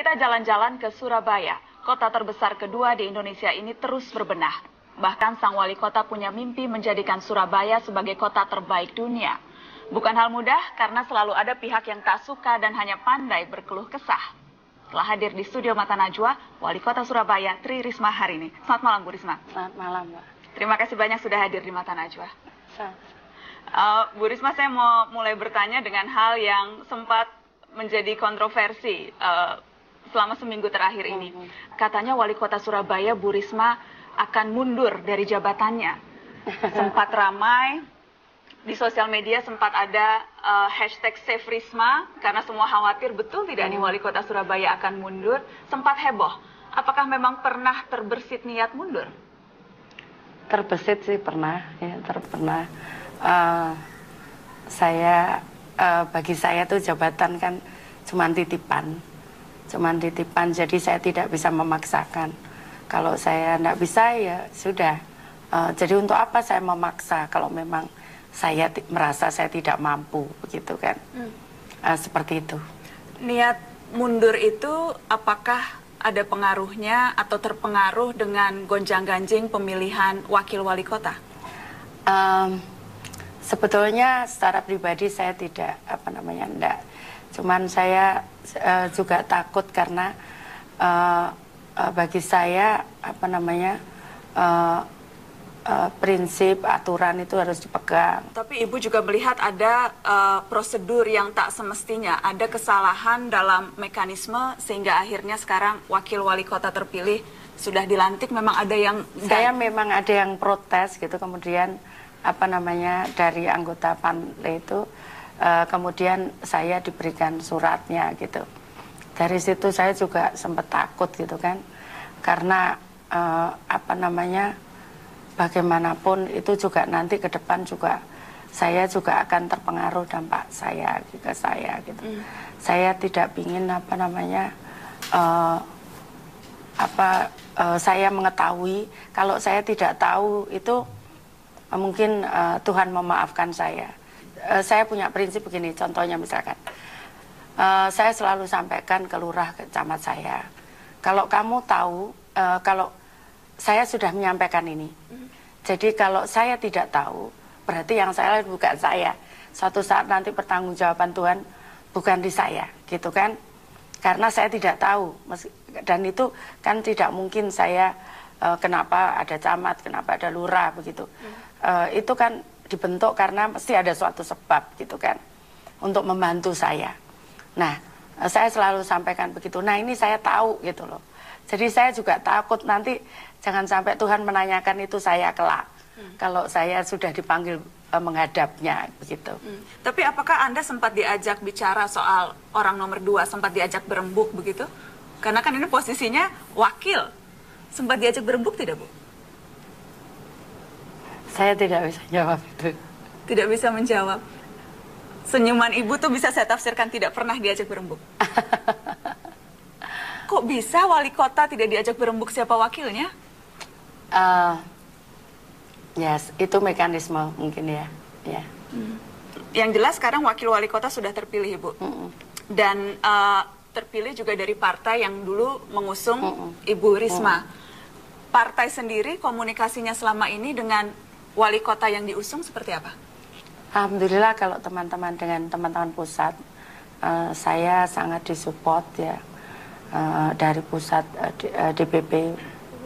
kita jalan-jalan ke Surabaya. Kota terbesar kedua di Indonesia ini terus berbenah. Bahkan sang wali kota punya mimpi menjadikan Surabaya sebagai kota terbaik dunia. Bukan hal mudah karena selalu ada pihak yang tak suka dan hanya pandai berkeluh kesah. Telah hadir di studio Mata Najwa, Wali Kota Surabaya, Tri Risma hari ini. Selamat malam Bu Risma. Selamat malam, Mbak. Terima kasih banyak sudah hadir di Mata Najwa. Sa- Uh, Bu Risma, saya mau mulai bertanya dengan hal yang sempat menjadi kontroversi uh, selama seminggu terakhir ini. Katanya Wali Kota Surabaya, Bu Risma, akan mundur dari jabatannya. Sempat ramai, di sosial media sempat ada uh, hashtag Save Risma, karena semua khawatir betul tidak nih Wali Kota Surabaya akan mundur. Sempat heboh. Apakah memang pernah terbersit niat mundur? Terbesit sih pernah, ya ter pernah. Eh, saya eh, bagi saya tuh jabatan kan cuman titipan, cuman titipan. Jadi saya tidak bisa memaksakan. Kalau saya tidak bisa ya sudah. Eh, jadi untuk apa saya memaksa kalau memang saya merasa saya tidak mampu begitu kan? Eh, seperti itu. Niat mundur itu apakah ada pengaruhnya atau terpengaruh dengan gonjang-ganjing pemilihan wakil wali kota? Em, sebetulnya secara pribadi saya tidak apa namanya enggak. Cuman saya eh, juga takut karena eh, eh, bagi saya apa namanya eh, eh, prinsip aturan itu harus dipegang. Tapi Ibu juga melihat ada eh, prosedur yang tak semestinya, ada kesalahan dalam mekanisme sehingga akhirnya sekarang wakil wali kota terpilih sudah dilantik memang ada yang Saya memang ada yang protes gitu kemudian apa namanya dari anggota panle itu eh, kemudian saya diberikan suratnya gitu. Dari situ saya juga sempat takut gitu kan karena eh, apa namanya bagaimanapun itu juga nanti ke depan juga saya juga akan terpengaruh dampak saya ke saya gitu. Saya tidak ingin apa namanya eh, apa eh, saya mengetahui kalau saya tidak tahu itu mungkin eh, Tuhan memaafkan saya. Eh, saya punya prinsip begini, contohnya misalkan eh, saya selalu sampaikan ke lurah ke camat saya, kalau kamu tahu eh, kalau saya sudah menyampaikan ini, jadi kalau saya tidak tahu berarti yang saya bukan saya. Suatu saat nanti pertanggungjawaban Tuhan bukan di saya, gitu kan? karena saya tidak tahu dan itu kan tidak mungkin saya eh, kenapa ada camat, kenapa ada lurah begitu. Eh, itu kan dibentuk karena mesti ada suatu sebab gitu kan untuk membantu saya. Nah, eh, saya selalu sampaikan begitu. Nah, ini saya tahu gitu loh. Jadi saya juga takut nanti jangan sampai Tuhan menanyakan itu saya kelak. Kalau saya sudah dipanggil eh, menghadapnya begitu. Hmm. Tapi apakah Anda sempat diajak bicara soal orang nomor dua, sempat diajak berembuk begitu? Karena kan ini posisinya wakil. Sempat diajak berembuk tidak, Bu? Saya tidak bisa jawab itu. Tidak bisa menjawab. Senyuman Ibu tuh bisa saya tafsirkan tidak pernah diajak berembuk. Kok bisa wali kota tidak diajak berembuk siapa wakilnya? Eh, yes, itu mekanisme mungkin ya. Ya. Yang jelas sekarang wakil wali kota sudah terpilih, Ibu. Mm-mm. Dan eh, terpilih juga dari partai yang dulu mengusung Mm-mm. Ibu Risma. Partai sendiri komunikasinya selama ini dengan wali kota yang diusung seperti apa? Alhamdulillah kalau teman-teman dengan teman-teman pusat, eh, saya sangat disupport ya Eh, dari pusat eh, D- eh, DPP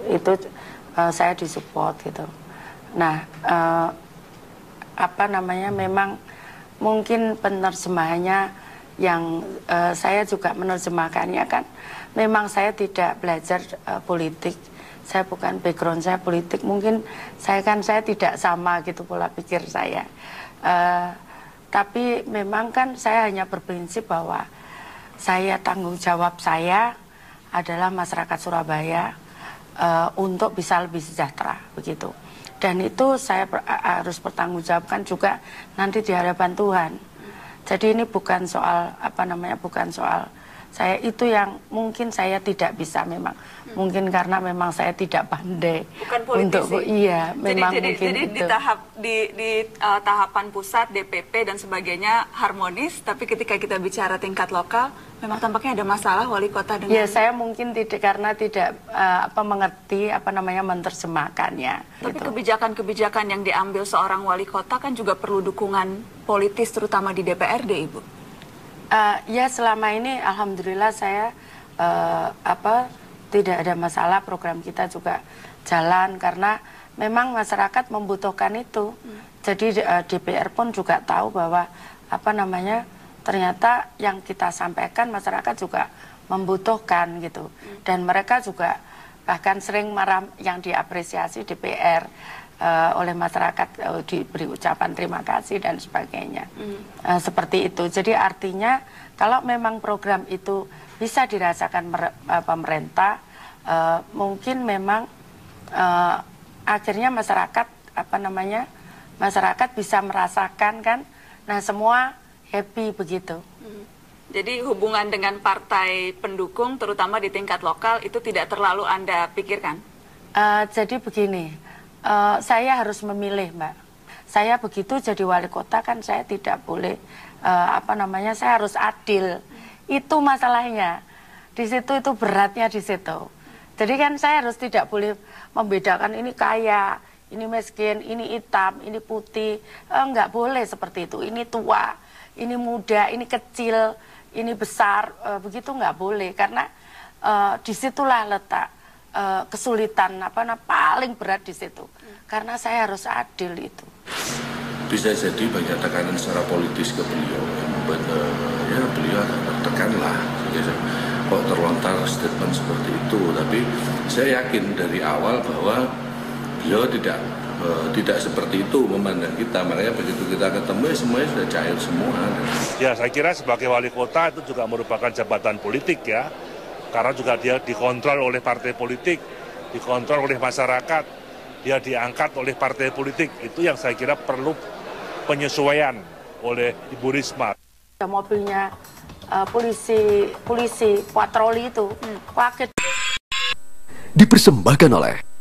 itu eh, saya disupport gitu. Nah, eh, apa namanya memang mungkin penerjemahannya yang eh, saya juga menerjemahkannya kan memang saya tidak belajar eh, politik saya bukan background saya politik mungkin saya kan saya tidak sama gitu pola pikir saya. Eh, tapi memang kan saya hanya berprinsip bahwa saya tanggung jawab saya adalah masyarakat Surabaya eh, untuk bisa lebih sejahtera begitu. Dan itu saya per- harus bertanggungjawabkan juga nanti di hadapan Tuhan. Jadi ini bukan soal apa namanya bukan soal saya itu yang mungkin saya tidak bisa memang mungkin karena memang saya tidak pandai Bukan politisi. untuk iya memang jadi, mungkin jadi di itu tahap di di uh, tahapan pusat DPP dan sebagainya harmonis tapi ketika kita bicara tingkat lokal memang tampaknya ada masalah wali kota dengan ya saya mungkin tidak karena tidak uh, apa mengerti apa namanya menerjemahkannya tapi gitu. kebijakan-kebijakan yang diambil seorang wali kota kan juga perlu dukungan politis terutama di DPRD ibu Uh, ya selama ini alhamdulillah saya uh, apa tidak ada masalah program kita juga jalan karena memang masyarakat membutuhkan itu. Hmm. Jadi uh, DPR pun juga tahu bahwa apa namanya ternyata yang kita sampaikan masyarakat juga membutuhkan gitu. Hmm. Dan mereka juga bahkan sering marah yang diapresiasi DPR uh, oleh masyarakat uh, diberi ucapan terima kasih dan sebagainya mm. uh, seperti itu jadi artinya kalau memang program itu bisa dirasakan uh, pemerintah uh, mungkin memang uh, akhirnya masyarakat apa namanya masyarakat bisa merasakan kan nah semua happy begitu mm. Jadi hubungan dengan partai pendukung, terutama di tingkat lokal, itu tidak terlalu Anda pikirkan? Uh, jadi begini, uh, saya harus memilih, Mbak. Saya begitu jadi wali kota kan saya tidak boleh uh, apa namanya saya harus adil. Itu masalahnya. Di situ itu beratnya di situ. Jadi kan saya harus tidak boleh membedakan ini kaya, ini miskin, ini hitam, ini putih. Uh, enggak boleh seperti itu. Ini tua, ini muda, ini kecil, ini besar. Uh, begitu enggak boleh karena uh, di situlah letak uh, kesulitan apa nah, paling berat di situ. Hmm. karena saya harus adil itu. Bisa jadi banyak tekanan secara politis ke beliau yang membuat uh, ya beliau agak tertekan lah. Kok terlontar statement seperti itu. Tapi saya yakin dari awal bahwa beliau tidak uh, tidak seperti itu memandang kita. Makanya begitu kita ketemu ya semuanya sudah cair semua. Ya saya kira sebagai wali kota itu juga merupakan jabatan politik ya karena juga dia dikontrol oleh partai politik, dikontrol oleh masyarakat, dia diangkat oleh partai politik. Itu yang saya kira perlu penyesuaian oleh Ibu Risma. Mobilnya uh, polisi polisi patroli itu hmm. kaget. Dipersembahkan oleh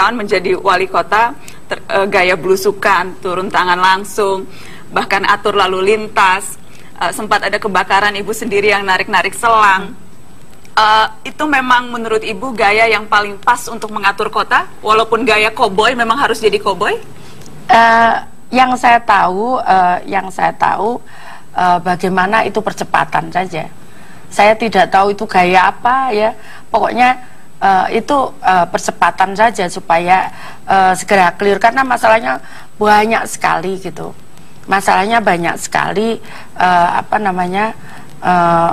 tahun menjadi wali kota ter, uh, gaya belusukan turun tangan langsung bahkan atur lalu lintas. Uh, sempat ada kebakaran ibu sendiri yang narik-narik selang. Uh, itu memang menurut ibu gaya yang paling pas untuk mengatur kota walaupun gaya koboi memang harus jadi koboi? Uh, yang saya tahu uh, yang saya tahu uh, bagaimana itu percepatan saja. Saya tidak tahu itu gaya apa ya. Pokoknya uh, itu uh, percepatan saja supaya uh, segera clear karena masalahnya banyak sekali gitu masalahnya banyak sekali uh, apa namanya uh,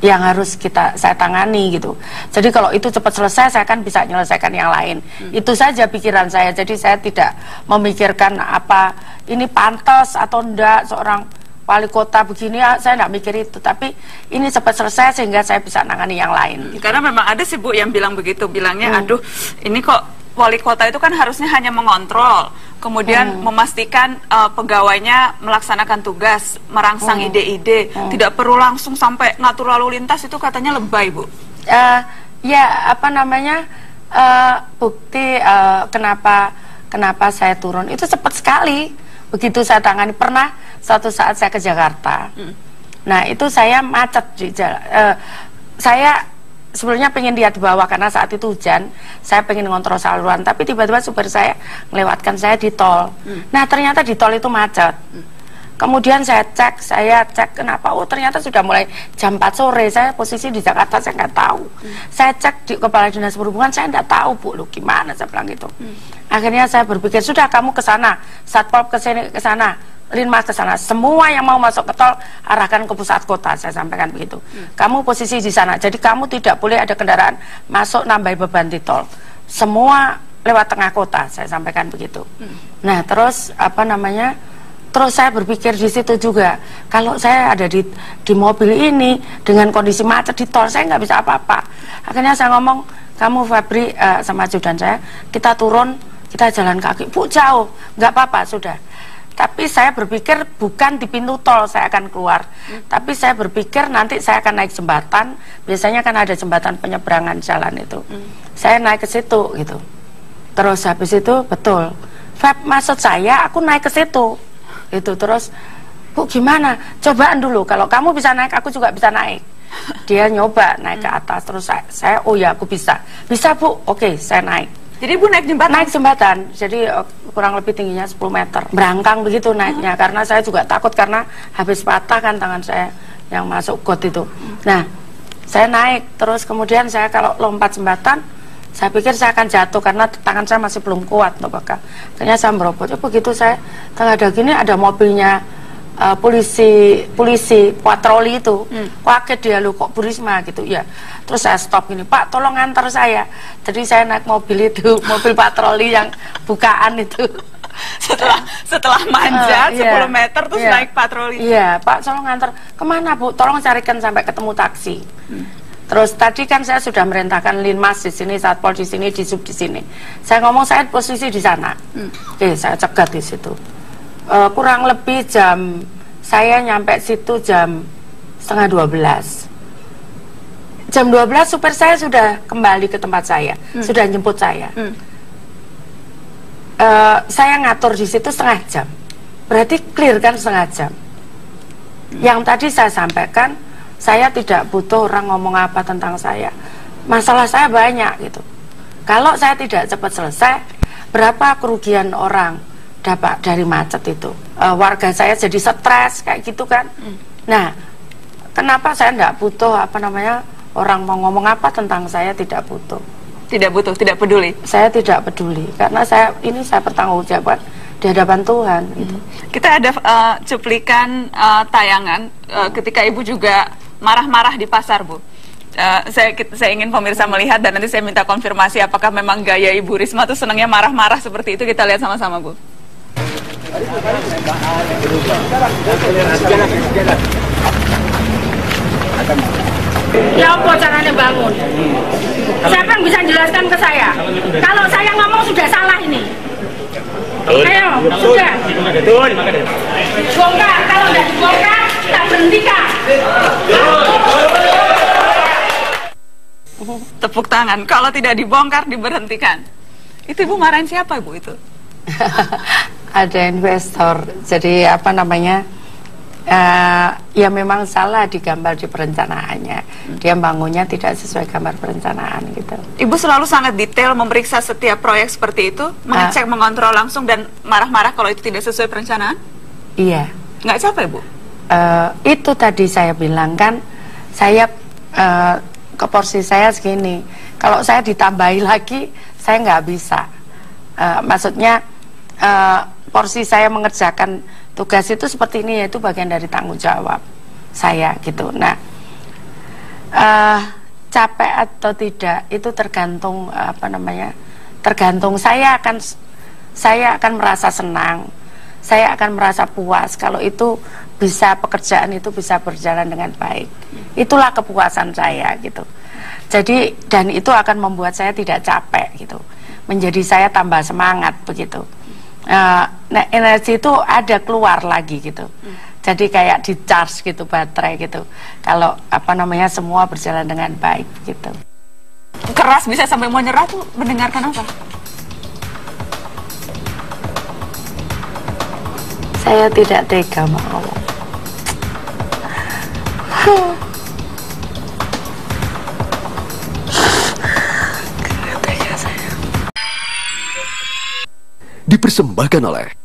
yang harus kita saya tangani gitu. Jadi kalau itu cepat selesai saya kan bisa menyelesaikan yang lain. Hmm. Itu saja pikiran saya. Jadi saya tidak memikirkan apa ini pantas atau enggak seorang wali kota begini ya, saya nggak mikir itu tapi ini cepat selesai sehingga saya bisa nangani yang lain gitu. karena memang ada sih bu yang bilang begitu bilangnya hmm. aduh ini kok wali kota itu kan harusnya hanya mengontrol kemudian hmm. memastikan uh, pegawainya melaksanakan tugas merangsang hmm. ide-ide hmm. hmm. tidak perlu langsung sampai ngatur lalu lintas itu katanya lebay bu uh, ya apa namanya uh, bukti uh, kenapa kenapa saya turun itu cepat sekali begitu saya tangani pernah suatu saat saya ke Jakarta hmm. nah itu saya macet di jalan uh, saya sebelumnya pengen lihat di bawah karena saat itu hujan saya pengen ngontrol saluran tapi tiba-tiba supir saya melewatkan saya di tol hmm. nah ternyata di tol itu macet hmm. Kemudian saya cek, saya cek kenapa, oh ternyata sudah mulai jam 4 sore, saya posisi di Jakarta, saya nggak tahu. Hmm. Saya cek di Kepala Dinas Perhubungan, saya nggak tahu Bu, lu gimana saya bilang gitu. Hmm. Akhirnya saya berpikir, sudah kamu ke sana, Satpol ke sini ke sana, Linmas ke sana. Semua yang mau masuk ke tol arahkan ke pusat kota, saya sampaikan begitu. Hmm. Kamu posisi di sana, jadi kamu tidak boleh ada kendaraan masuk nambah beban di tol. Semua lewat tengah kota, saya sampaikan begitu. Hmm. Nah, terus apa namanya? Terus saya berpikir di situ juga, kalau saya ada di di mobil ini dengan kondisi macet di tol, saya nggak bisa apa-apa. Akhirnya saya ngomong, kamu Febri uh, sama ajudan saya, kita turun, kita jalan kaki. Bu jauh, nggak apa-apa sudah. Tapi saya berpikir bukan di pintu tol saya akan keluar, hmm. tapi saya berpikir nanti saya akan naik jembatan. Biasanya kan ada jembatan penyeberangan jalan itu. Hmm. Saya naik ke situ gitu. Terus habis itu betul, Feb maksud saya aku naik ke situ itu terus bu gimana? Cobaan dulu. Kalau kamu bisa naik aku juga bisa naik. Dia nyoba naik ke atas. Terus saya, saya oh ya aku bisa. Bisa bu? Oke saya naik. Jadi bu naik jembatan? Naik jembatan. Jadi uh, kurang lebih tingginya 10 meter. Berangkang begitu naiknya. Hmm. karena saya juga takut karena habis patah kan tangan saya yang masuk got itu. Nah saya naik. Terus kemudian saya kalau lompat jembatan saya pikir saya akan jatuh karena tangan saya masih belum kuat loh bakal. Akhirnya saya merobot. Ya, begitu saya tengah ada gini ada mobilnya uh, polisi polisi patroli itu. Hmm. Kaget dia lu kok Burisma gitu ya. Terus saya stop gini, Pak tolong antar saya. Jadi saya naik mobil itu, mobil patroli yang bukaan itu. setelah setelah manjat uh, 10 meter terus yeah. naik patroli. Iya, Pak tolong antar ke mana Bu? Tolong carikan sampai ketemu taksi. Hmm. Terus tadi kan saya sudah merintahkan linmas di sini, satpol di sini, di sub di sini. Saya ngomong saya posisi di sana. Hmm. Oke, saya cegat di situ. Uh, kurang lebih jam saya nyampe situ jam setengah dua belas. Jam dua belas supir saya sudah kembali ke tempat saya, hmm. sudah jemput saya. Hmm. Uh, saya ngatur di situ setengah jam. Berarti clear kan setengah jam. Hmm. Yang tadi saya sampaikan saya tidak butuh orang ngomong apa tentang saya. Masalah saya banyak gitu. Kalau saya tidak cepat selesai, berapa kerugian orang dapat dari macet itu? E, warga saya jadi stres kayak gitu kan. Hmm. Nah, kenapa saya tidak butuh apa namanya orang mau ngomong apa tentang saya tidak butuh. Tidak butuh, tidak peduli. Saya tidak peduli karena saya ini saya bertanggung jawab di hadapan Tuhan. Gitu. Kita ada uh, cuplikan uh, tayangan uh, ketika ibu juga marah-marah di pasar, Bu. Uh, saya saya ingin pemirsa melihat dan nanti saya minta konfirmasi apakah memang gaya Ibu Risma tuh senangnya marah-marah seperti itu kita lihat sama-sama Bu. Ya apa caranya bangun? Siapa yang bisa jelaskan ke saya? Kalau saya ngomong sudah salah ini. Ayo, sudah. Bongkar, kalau tidak dibongkar, berhentikan. Tepuk tangan. Kalau tidak dibongkar, diberhentikan. Itu ibu marahin siapa ibu itu? Ada investor. Jadi apa namanya? Uh, ya memang salah digambar di perencanaannya. Dia bangunnya tidak sesuai gambar perencanaan gitu. Ibu selalu sangat detail memeriksa setiap proyek seperti itu, mengecek, uh, mengontrol langsung dan marah-marah kalau itu tidak sesuai perencanaan? Iya. Nggak capek bu? Uh, itu tadi saya bilang kan, saya uh, ke porsi saya segini. Kalau saya ditambahi lagi, saya nggak bisa. Uh, maksudnya uh, porsi saya mengerjakan tugas itu seperti ini yaitu bagian dari tanggung jawab saya gitu. Nah uh, capek atau tidak itu tergantung apa namanya tergantung saya akan saya akan merasa senang saya akan merasa puas kalau itu bisa pekerjaan itu bisa berjalan dengan baik. Itulah kepuasan saya gitu. Jadi dan itu akan membuat saya tidak capek gitu. Menjadi saya tambah semangat begitu uh, nah energi itu ada keluar lagi gitu. Hmm. jadi kayak di charge gitu baterai gitu. Kalau apa namanya semua berjalan dengan baik gitu. Keras bisa sampai mau nyerah tuh mendengarkan apa? Saya tidak tega mau dipersembahkan oleh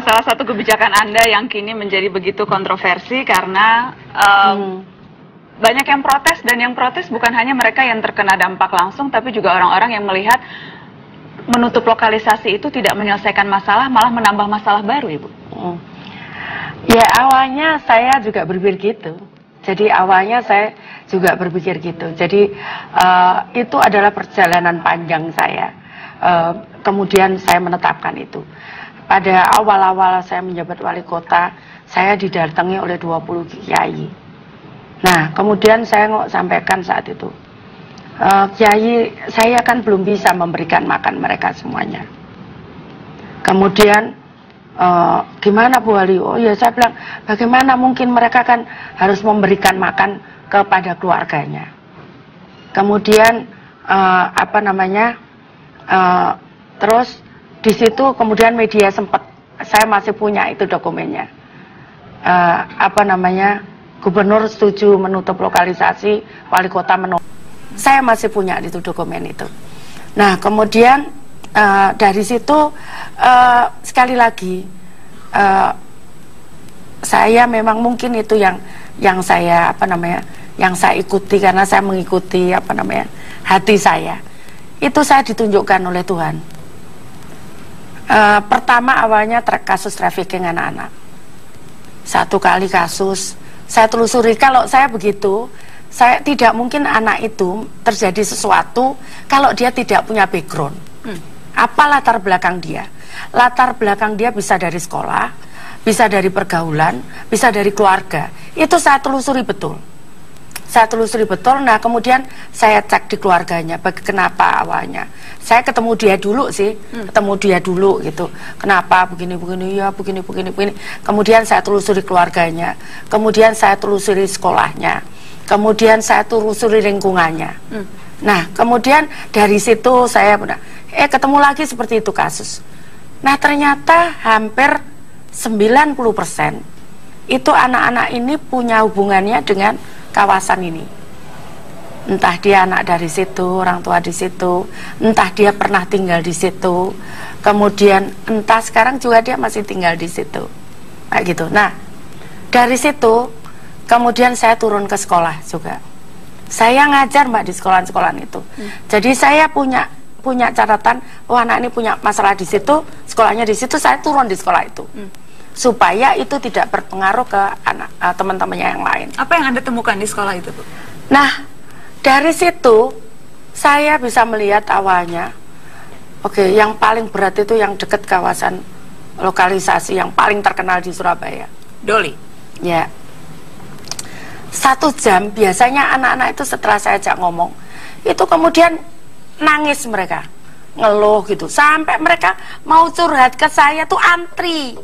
Salah satu kebijakan Anda yang kini menjadi begitu kontroversi karena um, Hmm. banyak yang protes dan yang protes bukan hanya mereka yang terkena dampak langsung, tapi juga orang-orang yang melihat menutup lokalisasi itu tidak menyelesaikan masalah, malah menambah masalah baru, Ibu. Hmm. Ya awalnya saya juga berpikir gitu. Jadi awalnya saya juga berpikir gitu. Jadi eh, itu adalah perjalanan panjang saya. Eh, kemudian saya menetapkan itu. Pada awal-awal saya menjabat wali kota, saya didatangi oleh 20 kiai. Nah, kemudian saya ngo- sampaikan saat itu, "Eh, kiai, saya kan belum bisa memberikan makan mereka semuanya. Kemudian "Eh, gimana Bu Wali? Oh ya saya bilang bagaimana mungkin mereka kan harus memberikan makan kepada keluarganya. Kemudian eh, apa namanya? eh, terus di situ kemudian media sempat saya masih punya itu dokumennya. Eh, apa namanya? Gubernur setuju menutup lokalisasi, wali kota menolak. Saya masih punya itu dokumen itu. Nah, kemudian eh, dari situ eh, sekali lagi eh, saya memang mungkin itu yang yang saya apa namanya yang saya ikuti karena saya mengikuti apa namanya hati saya itu saya ditunjukkan oleh Tuhan Eh, pertama awalnya kasus trafficking anak-anak. Satu kali kasus. Saya telusuri kalau saya begitu saya tidak mungkin anak itu terjadi sesuatu kalau dia tidak punya background. Apa latar belakang dia? Latar belakang dia bisa dari sekolah bisa dari pergaulan bisa dari keluarga. Itu saya telusuri betul saya telusuri betul nah kemudian saya cek di keluarganya bagi kenapa awalnya. Saya ketemu dia dulu sih ketemu dia dulu gitu. Kenapa begini begini ya begini begini begini. Kemudian saya telusuri keluarganya kemudian saya telusuri sekolahnya kemudian saya telusuri lingkungannya. Nah kemudian dari situ saya eh ketemu lagi seperti itu kasus. Nah ternyata hampir 90% itu anak-anak ini punya hubungannya dengan kawasan ini. Entah dia anak dari situ, orang tua di situ, entah dia pernah tinggal di situ, kemudian entah sekarang juga dia masih tinggal di situ. Kayak gitu. Nah, dari situ kemudian saya turun ke sekolah juga. Saya ngajar Mbak di sekolah-sekolah itu. Jadi saya punya punya catatan, oh anak ini punya masalah di situ, sekolahnya di situ, saya turun di sekolah itu. Supaya itu tidak berpengaruh ke anak eh, teman-temannya yang lain. Apa yang Anda temukan di sekolah itu, Bu? Nah, dari situ saya bisa melihat awalnya, oke, yang paling berat itu yang dekat kawasan lokalisasi yang paling terkenal di Surabaya. Doli. Ya, satu jam biasanya anak-anak itu setelah saya ajak ngomong, itu kemudian nangis mereka, ngeluh gitu, sampai mereka mau curhat ke saya tuh antri,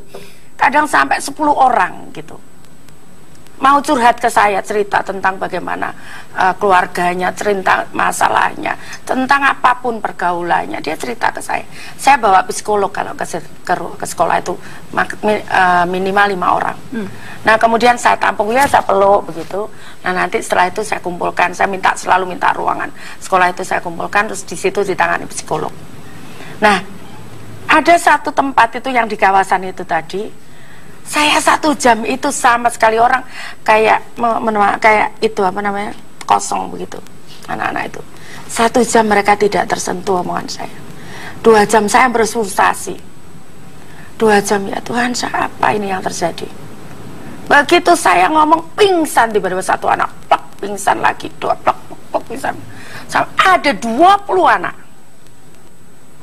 kadang sampai 10 orang gitu mau curhat ke saya cerita tentang bagaimana uh, keluarganya, cerita masalahnya, tentang apa pun pergaulannya, dia cerita ke saya. Saya bawa psikolog kalau ke, ke, ke sekolah itu mak- mi- uh, minimal lima orang. Nah kemudian saya tampung ya, saya peluk begitu. Nah nanti setelah itu saya kumpulkan, saya minta selalu minta ruangan sekolah itu saya kumpulkan, terus di situ ditangani psikolog. Nah ada satu tempat itu yang di kawasan itu tadi saya satu jam itu sama sekali orang kayak kayak itu apa namanya kosong begitu anak-anak itu satu jam mereka tidak tersentuh omongan saya dua jam saya berfrustasi dua jam ya Tuhan saya apa ini yang terjadi Begitu saya ngomong pingsan tiba-tiba satu anak plak pingsan lagi, dua plak plak pingsan. Ada 20 anak.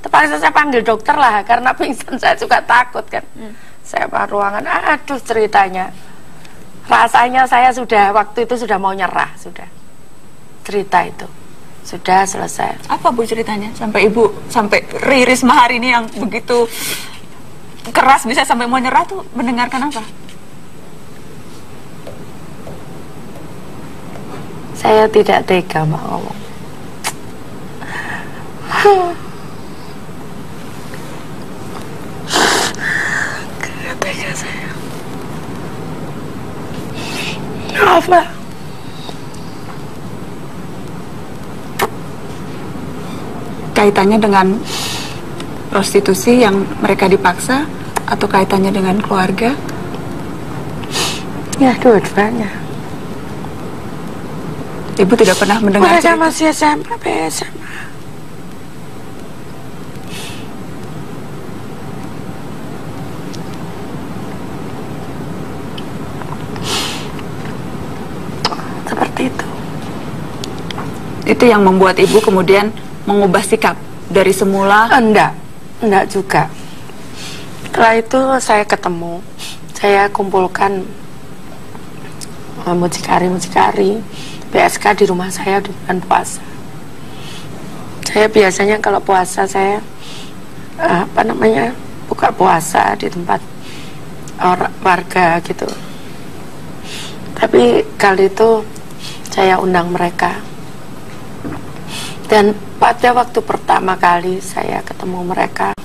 Terpaksa saya panggil dokter lah karena pingsan saya juga takut kan. Hmm. Saya pak ruangan, aduh ceritanya. Rasanya saya sudah waktu itu sudah mau nyerah sudah. Cerita itu sudah selesai. Apa bu ceritanya sampai ibu sampai Riris Mahar ini yang begitu keras bisa sampai mau nyerah tuh mendengarkan apa? Saya tidak tega mbak ngomong. Tidak tega saya. Mbak. Kaitannya dengan prostitusi yang mereka dipaksa atau kaitannya dengan keluarga? Ya, dua-duanya. Ibu tidak pernah mendengar Mereka masih SMP, SMA. Seperti itu. Itu yang membuat ibu kemudian mengubah sikap dari semula? Enggak, enggak juga. Setelah itu saya ketemu, saya kumpulkan uh, mucikari-mucikari PSK di rumah saya di bulan puasa. Saya biasanya kalau puasa saya uh, apa namanya buka puasa di tempat orang warga gitu. Tapi kali itu saya undang mereka. Dan pada waktu pertama kali saya ketemu mereka,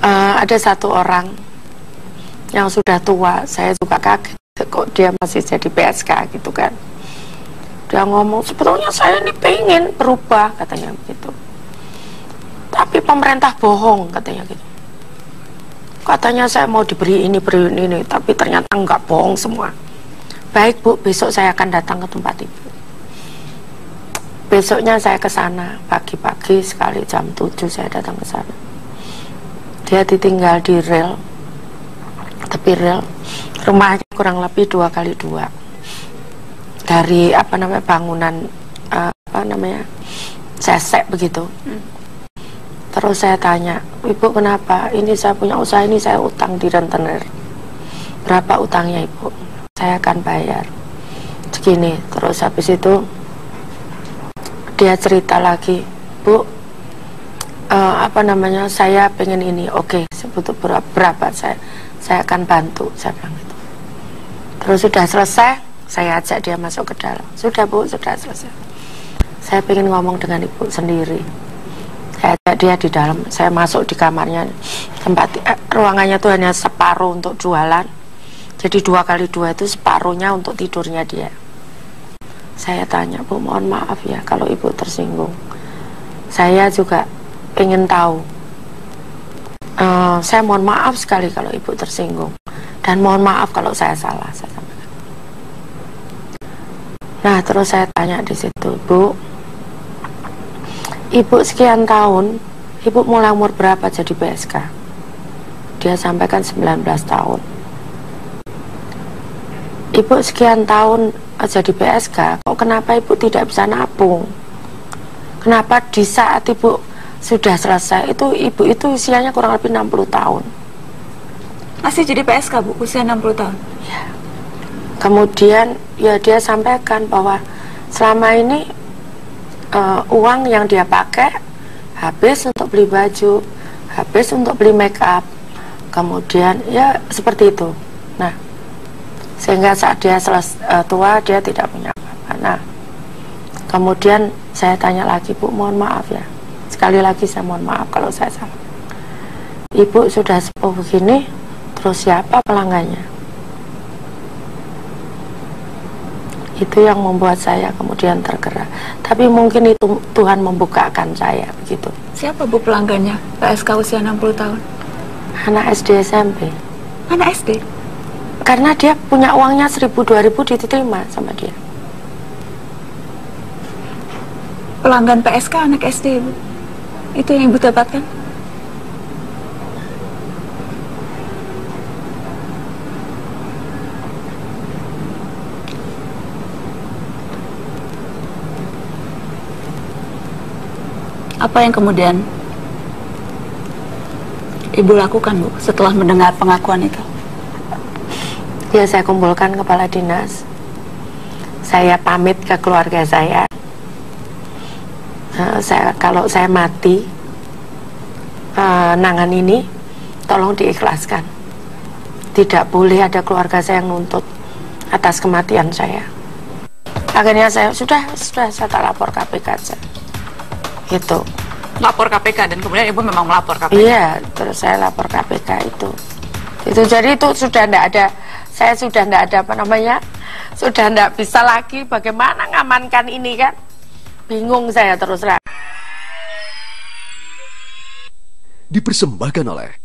uh, ada satu orang yang sudah tua, saya juga kaget kok dia masih jadi PSK gitu kan. Dia ngomong sebetulnya saya ini pengen berubah katanya begitu. Tapi pemerintah bohong katanya gitu. Katanya saya mau diberi ini beri ini tapi ternyata enggak bohong semua. Baik bu besok saya akan datang ke tempat ibu besoknya saya ke sana pagi-pagi sekali jam 7 saya datang ke sana. Dia ditinggal di rel tepi rel. Rumahnya kurang lebih dua kali dua. Dari apa namanya bangunan uh, apa namanya sesek begitu. Hmm. terus saya tanya ibu kenapa? Ini saya punya usaha ini saya utang di rentenir. Berapa utangnya ibu? Saya akan bayar. Segini. Terus habis itu dia cerita lagi bu uh, apa namanya saya pengen ini oke okay, sebut berapa, berapa saya saya akan bantu saya bilang itu terus sudah selesai saya ajak dia masuk ke dalam. Sudah bu sudah selesai. Saya ingin ngomong dengan ibu sendiri. Saya ajak dia di dalam saya masuk di kamarnya. Tempat eh, ruangannya itu hanya separuh untuk jualan. Jadi dua kali dua itu separuhnya untuk tidurnya dia saya tanya bu mohon maaf ya kalau ibu tersinggung saya juga ingin tahu uh, saya mohon maaf sekali kalau ibu tersinggung dan mohon maaf kalau saya salah saya. Nah terus saya tanya di situ, Bu, Ibu sekian tahun, Ibu mulai umur berapa jadi PSK? Dia sampaikan 19 tahun. Ibu sekian tahun jadi PSK, kok kenapa Ibu tidak bisa nabung? Kenapa di saat Ibu sudah selesai itu Ibu itu usianya kurang lebih 60 tahun? Masih jadi PSK Bu, usia 60 tahun? Ya. Kemudian ya dia sampaikan bahwa selama ini uh, uang yang dia pakai habis untuk beli baju, habis untuk beli make up. Kemudian ya seperti itu. Nah, sehingga saat dia seles, uh, tua dia tidak punya apa-apa. Nah, kemudian saya tanya lagi, Bu, mohon maaf ya. Sekali lagi saya mohon maaf kalau saya salah. Ibu sudah sepuh begini, Terus siapa pelanggannya? Itu yang membuat saya kemudian tergerak. Tapi mungkin itu Tuhan membukakan saya begitu. Siapa bu pelanggannya PSK usia 60 tahun? Anak SD SMP. Anak SD? karena dia punya uangnya seribu dua ribu diterima sama dia. Pelanggan PSK anak SD ibu itu yang ibu dapatkan? Apa yang kemudian ibu lakukan bu setelah mendengar pengakuan itu? Ya, saya kumpulkan kepala dinas. Saya pamit ke keluarga saya. Uh, saya kalau saya mati, uh, nangan ini tolong diikhlaskan. Tidak boleh ada keluarga saya yang nuntut atas kematian saya. Akhirnya saya sudah sudah saya tak lapor KPK saja. Gitu lapor KPK dan kemudian ibu memang melapor KPK. Iya, terus saya lapor KPK itu. Itu jadi itu sudah tidak ada, saya sudah tidak ada apa namanya, sudah tidak bisa lagi bagaimana ngamankan ini kan. Bingung saya terus lah. Dipersembahkan oleh